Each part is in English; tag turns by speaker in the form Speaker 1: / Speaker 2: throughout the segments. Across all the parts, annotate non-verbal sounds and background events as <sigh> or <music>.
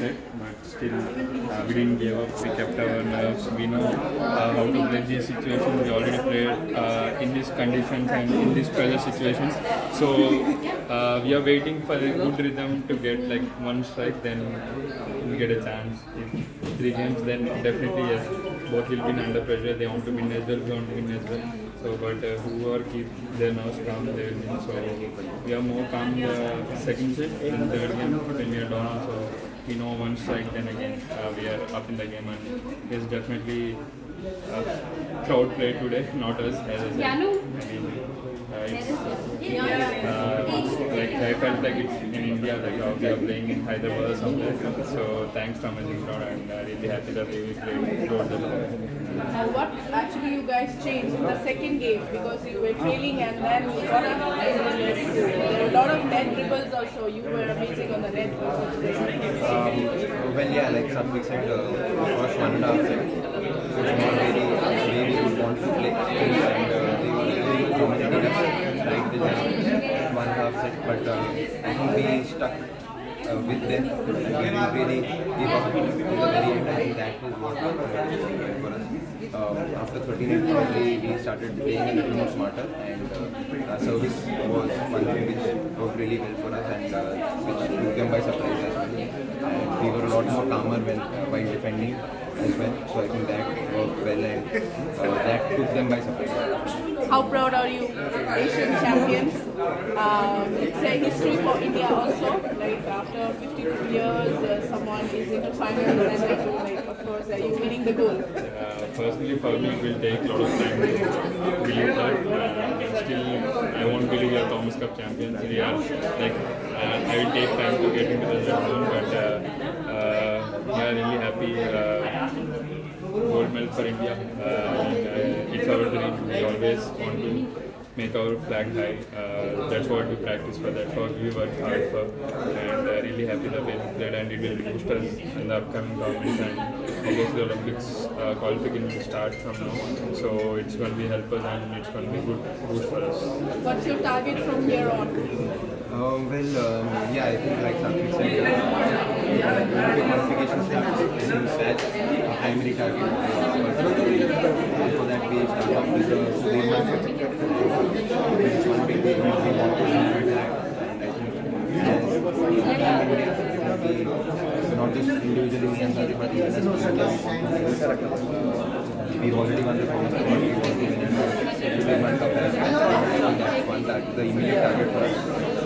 Speaker 1: upset, but still uh, we didn't give up. We kept our nerves. We know uh, how to play these situations. We already played uh, in these conditions and in these pressure situations. So uh, we are waiting for a good rhythm to get like one strike, then we get a chance. In three games, then definitely yes, both will be under pressure. They want to win as well. We want to win as well. So, but uh, whoever keep their nerves calm, they will win. So we are more calm the second in the third game when we are down. So we know one strike, then again uh, we are up in the game, and it's definitely uh, crowd play today, not us. As I said. I mean, uh, it's, uh, like I felt like it's in India, like uh, we are playing in Hyderabad or somewhere. So thanks to Amazing Crowd, and uh, really happy that we played rode the ball.
Speaker 2: Uh, what actually you guys changed in the second game because you were trailing and then you got up there were a lot of net dribbles also. You were amazing on the net also today.
Speaker 3: Well, yeah, like Satwik said, uh, the first one and a half set was not very, very we want to play. And uh, they were very dominating us like uh, one and a half set. But uh, I think we stuck uh, with them and we didn't really give up till the very end. I think that was what uh, for us. Um, after 39 probably we started playing a little more smarter and uh, uh, service was one thing which worked really well for us and uh, which took them by surprise as well. And we were a lot more calmer when uh, while defending as well. So I think that worked well and uh, that took them by surprise.
Speaker 2: How proud are you, Asian champions? Um, it's a history for India also. Like after 52 years, uh, someone is into finals and like, like of course, uh, you winning the goal.
Speaker 1: Uh, personally, for me, it will take a lot of time to believe that. Uh, still, I won't believe we are Thomas Cup champions. We are like, uh, I will take time to get into the zone, but for India. Uh, and, uh, it's our dream. We always want to make our flag high. Uh, that's what we practice for. That's what we work hard for. And uh, really happy that we played and it will boost us in the upcoming tournaments and I guess the Olympics uh, qualification will start from now. So it's going to be help us and it's going to be good boost for us.
Speaker 2: What's your target from here on?
Speaker 3: Um, well, um, yeah, I think like Satwik said, uh, Olympic qualification starts since that's a primary target. Not just individually we can target, but even as a team, uh, we've already won the Thomas Cup, we want to win the Dubai World Cup as well. I think that's one target, the immediate target for us.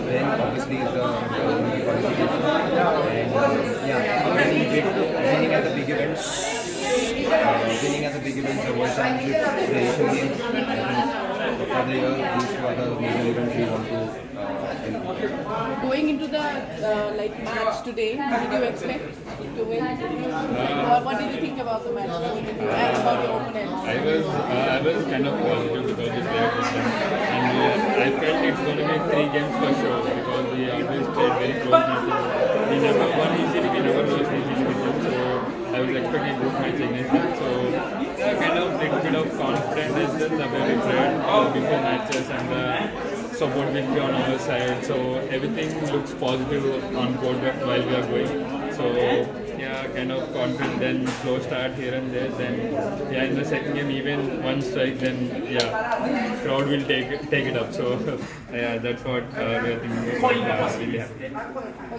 Speaker 3: Then obviously is the uh, qualification. And uh, yeah, winning, winning at the big events, uh, winning at the big events, the World Championship, the Asian Games, I think for the year, these two are the major events we want to uh, win.
Speaker 2: Going into the uh, like match today, did you expect to win? or what did you think about the match going and about your opponents?
Speaker 1: I was uh, I was kind of positive because we played with them, and uh, I felt it's going to be three games for sure because we always played very close matches. We never won easily, we never lost easily so I was expecting good match against them. So yeah, kind of little bit of confidence as well the way we played uh, before matches and the support will be on our side. So everything looks positive on board while we are going. So yeah, kind of confident. Then slow start here and there. Then yeah, in the second game even one strike. Then yeah, crowd will take take it up. So <laughs> yeah, that's what uh, we are thinking. Happy.